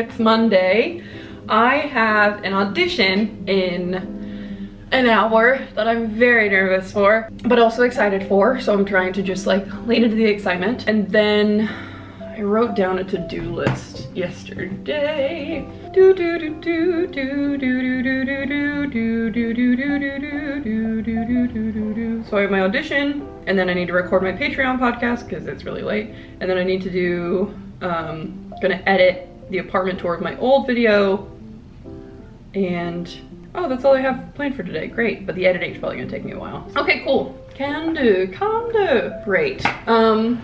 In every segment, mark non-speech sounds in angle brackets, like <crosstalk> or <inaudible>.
It's Monday. I have an audition in an hour that I'm very nervous for, but also excited for. So I'm trying to just like lean into the excitement. And then I wrote down a to-do list yesterday. Do do do do do do do do do do do do do do do do do do do do. So I have my audition, and then I need to record my Patreon podcast because it's really late, and then I need to do um, gonna edit the apartment tour of my old video, and oh, that's all I have planned for today. Great, but the editing's probably gonna take me a while. Okay, cool. Can do, can do. Great. Um,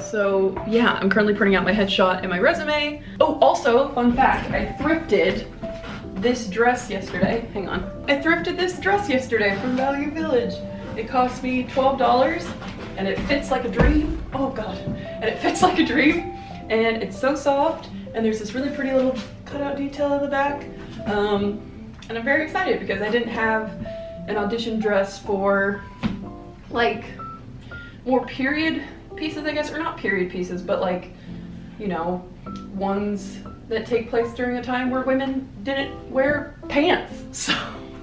so yeah, I'm currently printing out my headshot and my resume. Oh, also, fun fact, I thrifted this dress yesterday. Hang on. I thrifted this dress yesterday from Value Village. It cost me $12 and it fits like a dream. Oh God. And it fits like a dream and it's so soft and there's this really pretty little cutout detail in the back. Um, and I'm very excited because I didn't have an audition dress for like more period pieces, I guess, or not period pieces, but like, you know, ones that take place during a time where women didn't wear pants. <laughs> So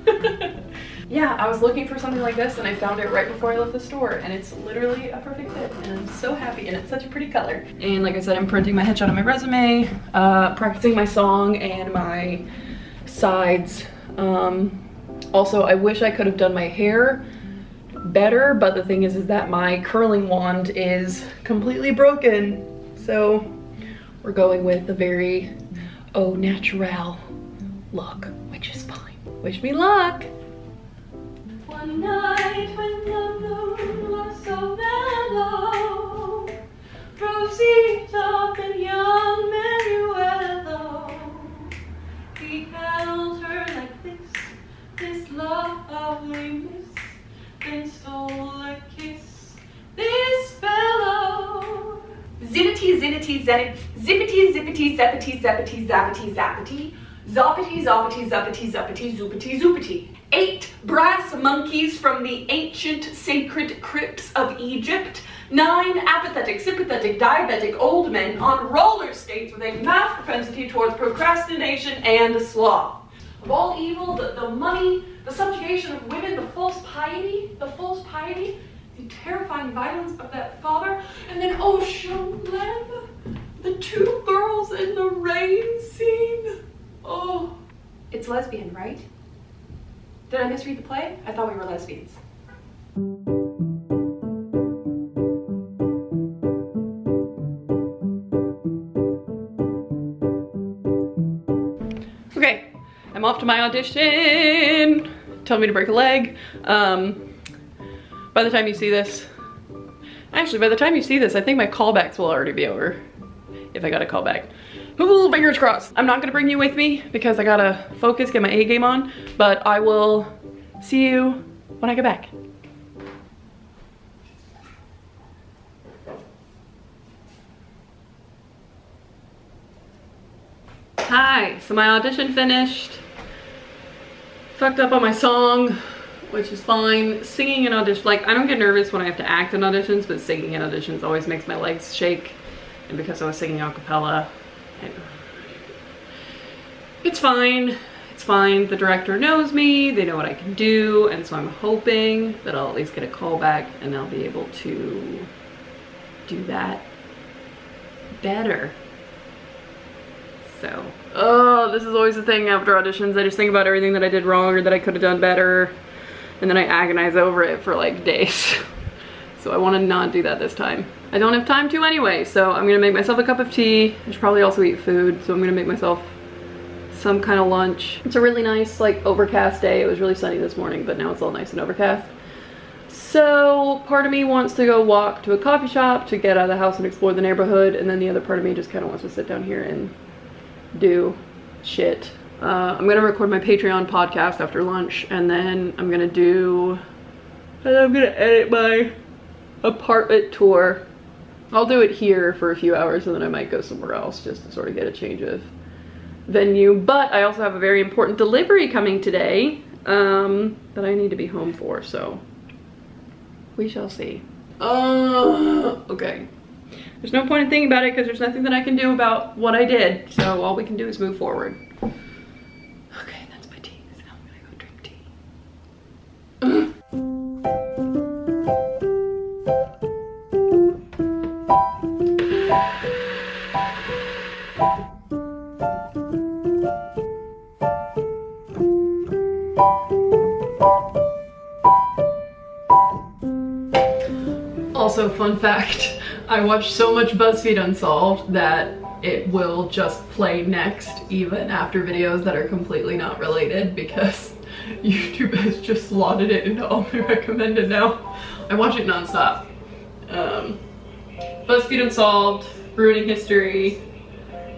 <laughs> yeah, I was looking for something like this and I found it right before I left the store and it's literally a perfect fit and I'm so happy and it's such a pretty color. And like I said, I'm printing my headshot on my resume, uh, practicing my song and my sides. Um, also, I wish I could have done my hair better, but the thing is, is that my curling wand is completely broken. So we're going with a very au natural look, which is fine. Wish me luck. Zippity, zippity, zippity, zippity, zappity, zappity, zappity, zappity, zoppity, zoppity, zuppity, zuppity, zoopity, zoopity. Brass monkeys from the ancient sacred crypts of Egypt. Nine apathetic, sympathetic, diabetic old men on roller skates with a mass propensity towards procrastination and sloth. Of all evil, the, the money, the subjugation of women, the false piety, the false piety, the terrifying violence of that father, and then oh Sholem, the two girls in the rain scene. Oh, it's lesbian, right? Did I misread the play? I thought we were lesbians. Okay, I'm off to my audition. Tell me to break a leg. Um, by the time you see this, actually by the time you see this, I think my callbacks will already be over. If I got a callback. Ooh, fingers crossed. I'm not gonna bring you with me because I gotta focus, get my A game on, but I will see you when I get back. Hi, so my audition finished. Fucked up on my song, which is fine. Singing in audition, like I don't get nervous when I have to act in auditions, but singing in auditions always makes my legs shake. And because I was singing a cappella, it's fine. It's fine. The director knows me. They know what I can do. And so I'm hoping that I'll at least get a call back and I'll be able to do that better. So, oh, this is always the thing after auditions. I just think about everything that I did wrong or that I could have done better. And then I agonize over it for like days. <laughs> So I want to not do that this time. I don't have time to anyway, so I'm gonna make myself a cup of tea. I should probably also eat food, so I'm gonna make myself some kind of lunch. It's a really nice, like, overcast day. It was really sunny this morning, but now it's all nice and overcast. So part of me wants to go walk to a coffee shop to get out of the house and explore the neighborhood, and then the other part of me just kind of wants to sit down here and do shit. Uh, I'm gonna record my Patreon podcast after lunch, and then I'm gonna do, and I'm gonna edit my apartment tour. I'll do it here for a few hours and then I might go somewhere else just to sort of get a change of venue. But I also have a very important delivery coming today um, that I need to be home for, so we shall see. Uh, okay. there's no point in thinking about it because there's nothing that I can do about what I did. So all we can do is move forward. Fun fact, I watch so much BuzzFeed Unsolved that it will just play next even after videos that are completely not related because <laughs> YouTube has just slotted it into all my <laughs> recommended now. I watch it nonstop. Um, BuzzFeed Unsolved, Ruining History,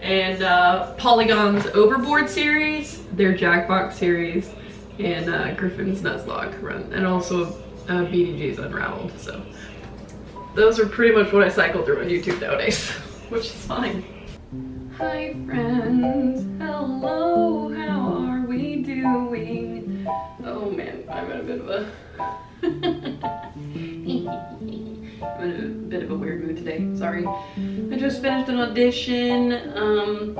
and uh, Polygon's Overboard series, their Jackbox series, and uh, Griffin's Nuzlocke run, and also uh, BDG's Unraveled. So those are pretty much what I cycle through on YouTube nowadays, <laughs> which is fine. Hi friends, hello, how are we doing? Oh man, I'm in a bit of a <laughs> I'm in a bit of a weird mood today, sorry. I just finished an audition um,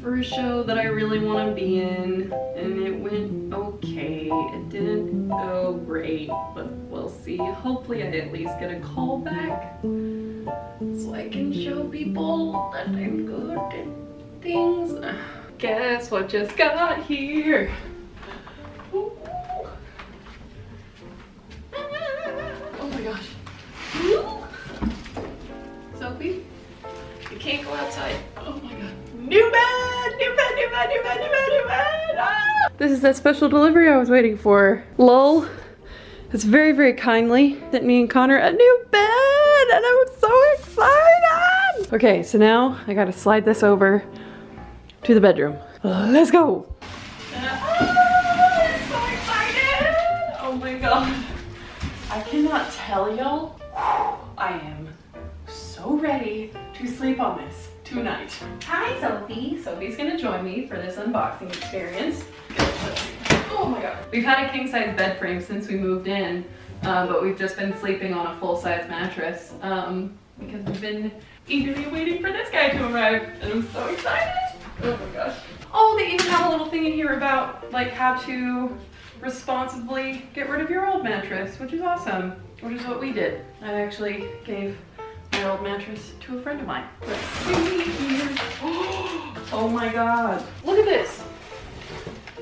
for a show that I really want to be in, and it went okay. It didn't go great, but we'll see. Hopefully I at least get a call back so I can show people that I'm good at things. <sighs> Guess what just got here? Oh my gosh. Sophie, you can't go outside. New bed! New bed, new bed, new bed, new bed, new bed! Ah! This is that special delivery I was waiting for. Lull. It's very, very kindly sent me and Connor a new bed and I'm so excited! Okay, so now I gotta slide this over to the bedroom. Let's go! Ah, I'm so excited! Oh my god. I cannot tell y'all, I am so ready to sleep on this tonight. Hi Sophie. Sophie's gonna join me for this unboxing experience. Oh my god. We've had a king size bed frame since we moved in, uh, but we've just been sleeping on a full size mattress um, because we've been eagerly waiting for this guy to arrive and I'm so excited. Oh my gosh. Oh, they even have a little thing in here about like how to responsibly get rid of your old mattress, which is awesome, which is what we did. I actually gave my old mattress to a friend of mine. Let's see here. Oh my god. Look at this.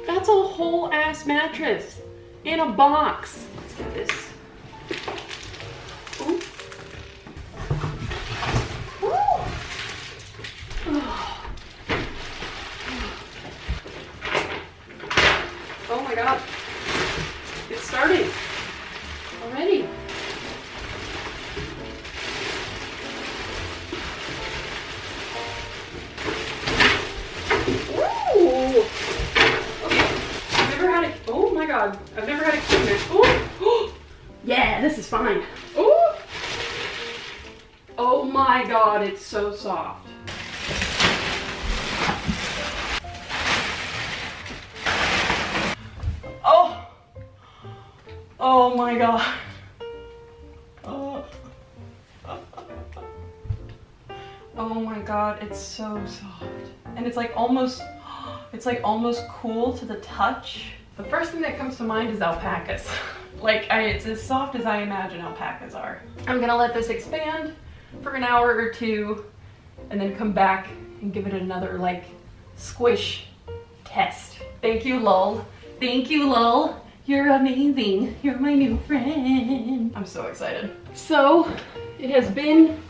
That's a whole ass mattress in a box. Let's get this. My god. I've never had a. Ooh. Yeah, this is fine. Ooh. Oh my god, it's so soft. Oh. Oh my god. Oh. Oh my god, it's so soft. And it's like almost, it's like almost cool to the touch. The first thing that comes to mind is alpacas. <laughs> like, I, it's as soft as I imagine alpacas are. I'm gonna let this expand for an hour or two and then come back and give it another like squish test. Thank you, Lull. Thank you, Lull. You're amazing. You're my new friend. I'm so excited. So, it has been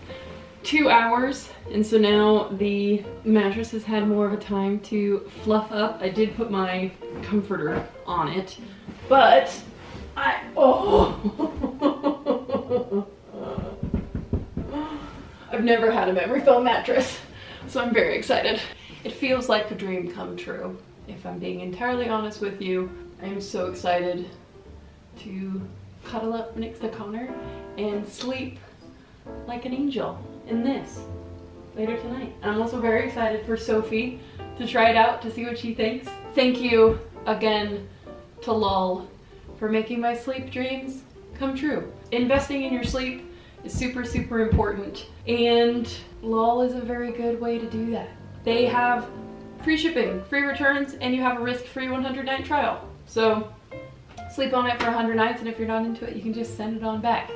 two hours and so now the mattress has had more of a time to fluff up. I did put my comforter on it, but I, oh. <laughs> I've never had a memory foam mattress, so I'm very excited. It feels like a dream come true. If I'm being entirely honest with you, I am so excited to cuddle up next to Connor and sleep like an angel in this later tonight. I'm also very excited for Sophie to try it out to see what she thinks. Thank you again to Lull for making my sleep dreams come true. Investing in your sleep is super, super important. And Lull is a very good way to do that. They have free shipping, free returns, and you have a risk-free 100 night trial. So sleep on it for 100 nights, and if you're not into it, you can just send it on back.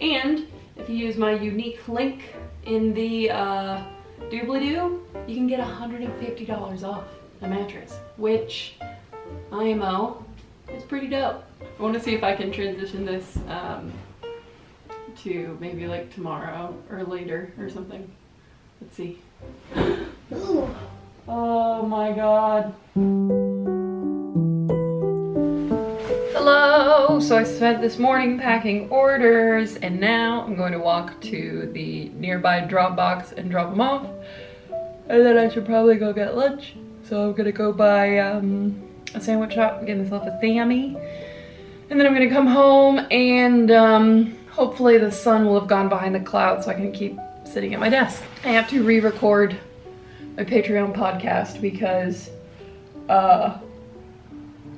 And if you use my unique link in the uh, doobly-doo, you can get $150 off a mattress, which IMO is pretty dope. I want to see if I can transition this um, to maybe like tomorrow or later or something. Let's see. <gasps> Oh my god. So I spent this morning packing orders and now I'm going to walk to the nearby drop box and drop them off. And then I should probably go get lunch. So I'm gonna go buy um, a sandwich shop and get myself a Sammy. And then I'm gonna come home and um, hopefully the sun will have gone behind the clouds so I can keep sitting at my desk. I have to re-record my Patreon podcast because uh,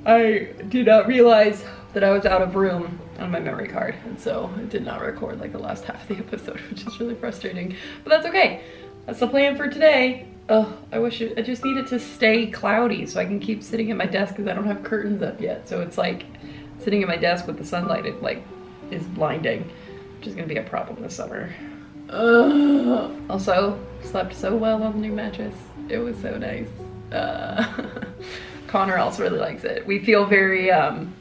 I did not realize that I was out of room on my memory card and so I did not record like the last half of the <laughs> episode which is really frustrating. But that's okay. That's the plan for today. Oh I wish it, I just need it to stay cloudy so I can keep sitting at my desk because I don't have curtains up yet. So it's like sitting at my desk with the sunlight it like is blinding which is gonna be a problem this summer. Uh, also slept so well on the new mattress. It was so nice. Uh, <laughs> Connor also really likes it. We feel very, um,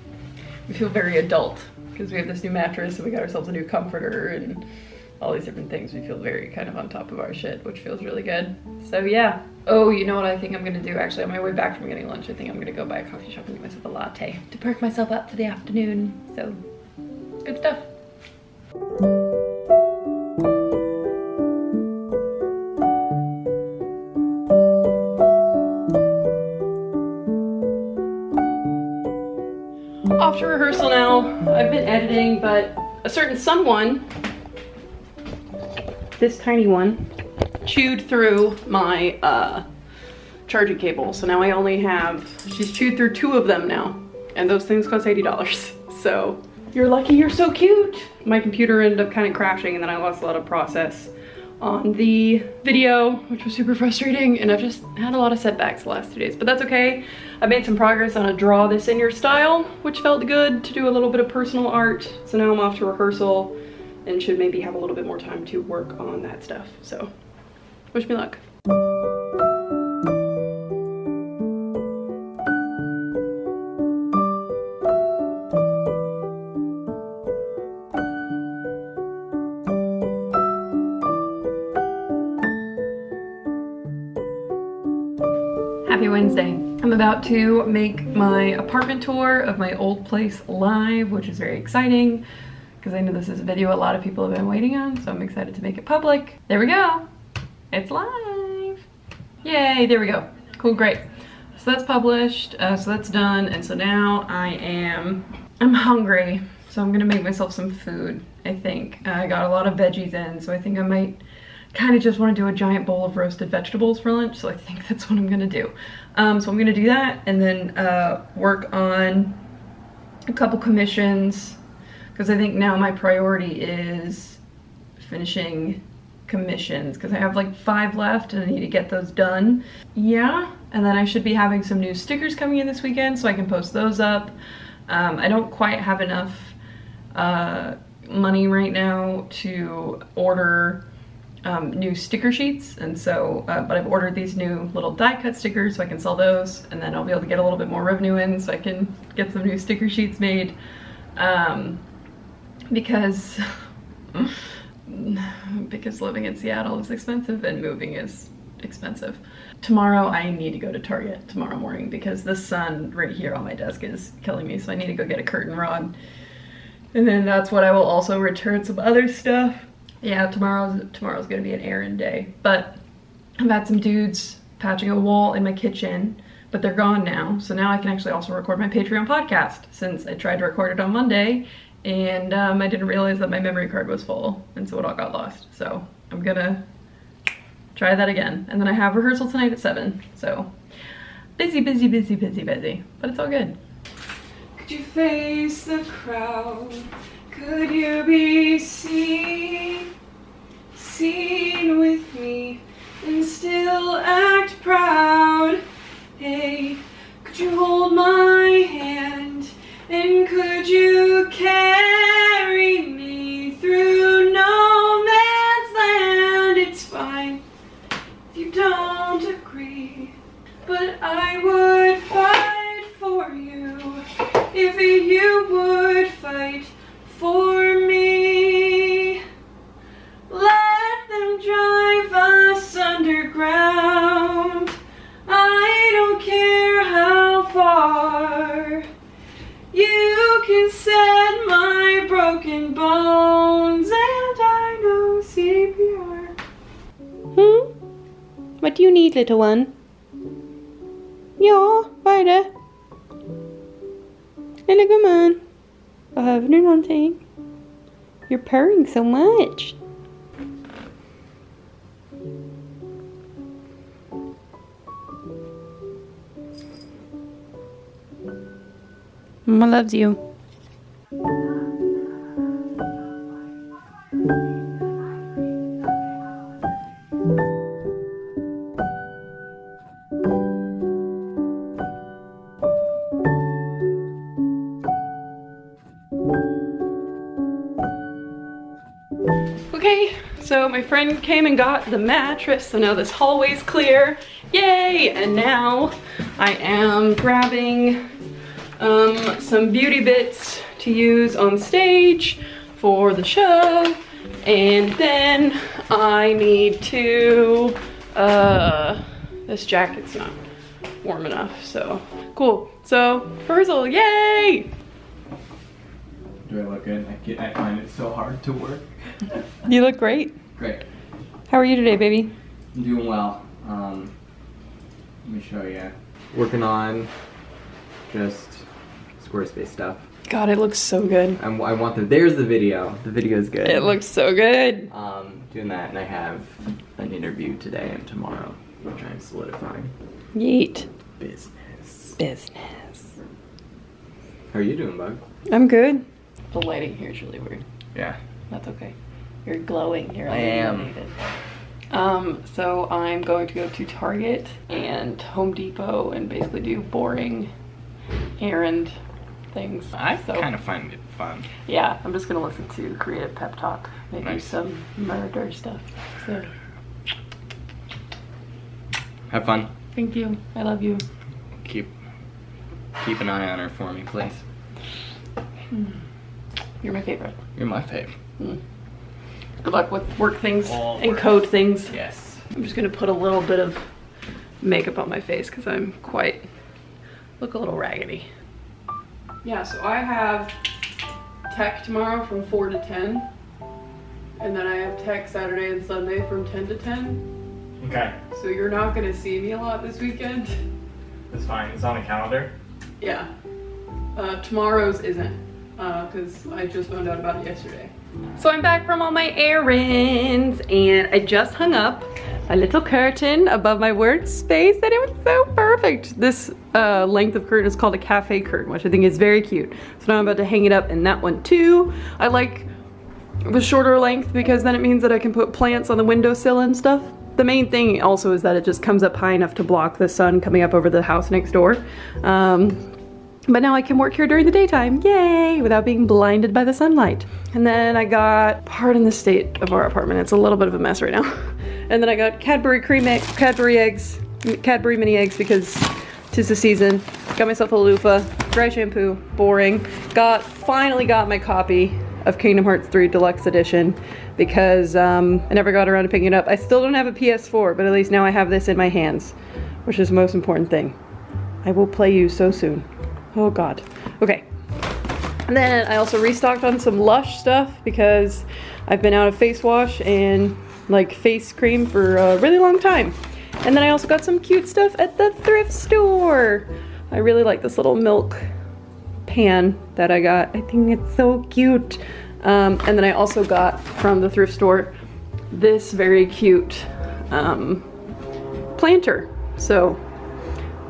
we feel very adult because we have this new mattress and we got ourselves a new comforter and all these different things. We feel very kind of on top of our shit, which feels really good. So yeah. Oh, you know what I think I'm gonna do actually on my way back from getting lunch? I think I'm gonna go buy a coffee shop and get myself a latte to perk myself up for the afternoon. So good stuff. Been editing, but a certain someone, this tiny one, chewed through my uh, charging cable. So now I only have, she's chewed through two of them now. And those things cost $80. <laughs> So you're lucky you're so cute. My computer ended up kind of crashing and then I lost a lot of process on the video, which was super frustrating. And I've just had a lot of setbacks the last two days, but that's okay. I made some progress on a draw this in your style, which felt good to do a little bit of personal art. So now I'm off to rehearsal and should maybe have a little bit more time to work on that stuff. So wish me luck. I'm about to make my apartment tour of my old place live, which is very exciting because I know this is a video a lot of people have been waiting on, so I'm excited to make it public. There we go. It's live. Yay, there we go. Cool, great. So that's published, uh, so that's done, and so now I am, I'm hungry, so I'm gonna make myself some food, I think. Uh, I got a lot of veggies in, so I think I might kind of just want to do a giant bowl of roasted vegetables for lunch, so I think <laughs> that's what I'm gonna do. Um, so I'm gonna do that and then uh, work on a couple commissions because I think now my priority is finishing commissions because I have like five left and I need to get those done. Yeah, and then I should be having some new stickers coming in this weekend so I can post those up. Um, I don't quite have enough uh, money right now to order um, new sticker sheets. And so uh, but I've ordered these new little die cut stickers so I can sell those and then I'll be able to get a little bit more revenue in so I can get some new sticker sheets made. Um, because <laughs> because living in Seattle is expensive and moving is expensive. Tomorrow I need to go to Target tomorrow morning because the sun right here on my desk is killing me so I need to go get a curtain rod. And then that's what I will also return some other stuff yeah, tomorrow's tomorrow's gonna be an errand day. But I've had some dudes patching a wall in my kitchen, but they're gone now. So now I can actually also record my Patreon podcast since I tried to record it on Monday and um, I didn't realize that my memory card was full and so it all got lost. So I'm gonna try that again. And then I have rehearsal tonight at seven. So busy, busy, busy, busy, busy, but it's all good. Could you face the crowd? Could you be seen, seen with me and still act proud? Hey, could you hold my hand and could you carry me through no man's land? It's fine if you don't agree, but I would fight for you if you would fight little one? Ja, vad är det? Lilla gumman. Behöver du någonting? You're purring so much. Mama loves you. My friend came and got the mattress, so now this hallway's clear. Yay! And now I am grabbing um, some beauty bits to use on stage for the show. And then I need to, uh, this jacket's not warm enough, so cool. So, Furzel, yay! Do I look good? I, get, I find it so hard to work. You look great. Great. How are you today, baby? I'm doing well. Um, let me show you. Working on just Squarespace stuff. God, it looks so good. I'm, I want the, there's the video. The video is good. It looks so good. Um, doing that, and I have an interview today and tomorrow, which I'm solidifying. Yeet. Business. Business. How are you doing, Bug? I'm good. The lighting here is really weird. Yeah. That's okay. You're glowing. You're I am. Um, so I'm going to go to Target and Home Depot and basically do boring errand things. I so, kind of find it fun. Yeah, I'm just gonna listen to Creative Pep Talk. Maybe Nice. some murder stuff. So Have fun. thank you. I love you. Keep keep an eye on her for me, please. You're my favorite. You're my fave. Good luck with work things All and work. code things. Yes. I'm just gonna put a little bit of makeup on my face because I'm quite, look a little raggedy. Yeah, so I have tech tomorrow from 4 to 10. And then I have tech Saturday and Sunday from 10 to 10. Okay, So you're not gonna see me a lot this weekend. that's fine. It's on the calendar. Yeah. Uh, tomorrow's isn't, because I just found out about it yesterday. So I'm back from all my errands, and I just hung up a little curtain above my workspace, and it was so perfect. This uh, length of curtain is called a cafe curtain, which I think is very cute. So now I'm about to hang it up in that one too. I like the shorter length because then it means that I can put plants on the windowsill and stuff. The main thing also is that it just comes up high enough to block the sun coming up over the house next door. Um, but now I can work here during the daytime, yay, without being blinded by the sunlight. And then I got, pardon the state of our apartment, it's a little bit of a mess right now. <laughs> And then I got Cadbury cream egg, Cadbury eggs, Cadbury mini eggs because tis the season. Got myself a loofah, dry shampoo, boring. Got, finally got my copy of Kingdom Hearts 3 Deluxe Edition because um, I never got around to picking it up. I still don't have a PS4, but at least now I have this in my hands, which is the most important thing. I will play you so soon. Oh god. Okay. And then I also restocked on some Lush stuff because I've been out of face wash and like face cream for a really long time. And then I also got some cute stuff at the thrift store. I really like this little milk pan that I got. I think it's so cute. Um, and then I also got from the thrift store this very cute um, planter. So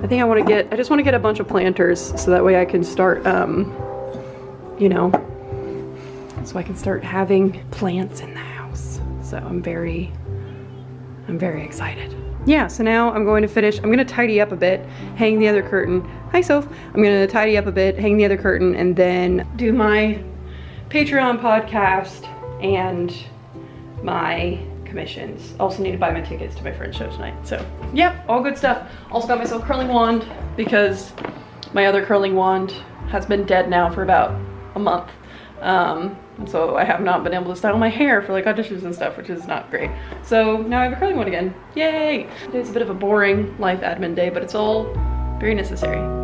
I think I want to get, I just want to get a bunch of planters so that way I can start, um, you know, so I can start having plants in the house. So I'm very, I'm very excited. Yeah, so now I'm going to finish, I'm gonna tidy up a bit, hang the other curtain. Hi, Soph. I'm gonna tidy up a bit, hang the other curtain, and then do my Patreon podcast and my commissions. Also need to buy my tickets to my friend's show tonight. So, yep, all good stuff. Also got myself a curling wand because my other curling wand has been dead now for about a month. Um, and so I have not been able to style my hair for like auditions and stuff, which is not great. So now I have a curling one again. Yay! It's a bit of a boring life admin day, but it's all very necessary.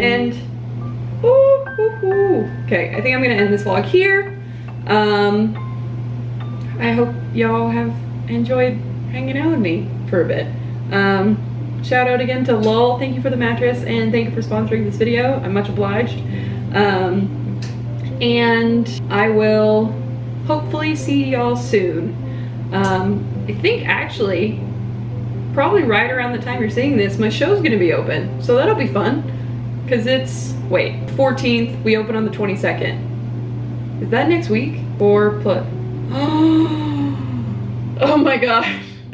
End. Ooh, ooh, ooh. Okay, I think I'm gonna end this vlog here. Um, I hope y'all have enjoyed hanging out with me for a bit. Um, shout out again to Lull, thank you for the mattress and thank you for sponsoring this video. I'm much obliged. Um, and I will hopefully see y'all soon. Um, I think actually, probably right around the time you're seeing this, my show's gonna be open. So that'll be fun. Cause it's, wait, 14th, we open on the 22nd. Is that next week? Or plus? <gasps> oh my god.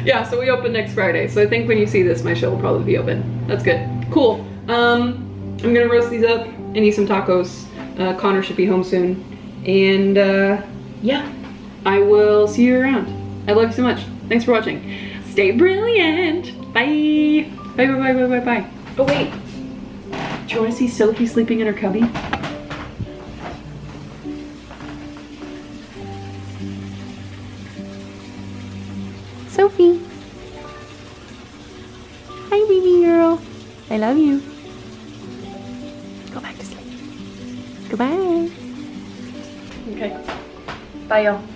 Yeah, so we open next Friday. So I think when you see this, my show will probably be open. That's good. Cool. Um, I'm gonna roast these up and eat some tacos. Uh, Connor should be home soon. And uh, yeah, I will see you around. I love you so much. Thanks for watching. Stay brilliant. Bye. Bye, bye, bye, bye, bye, bye. Oh wait. Do you want to see Sophie sleeping in her cubby? Sophie. Hi, baby girl. I love you. Go back to sleep. Goodbye. Okay. Bye, y'all.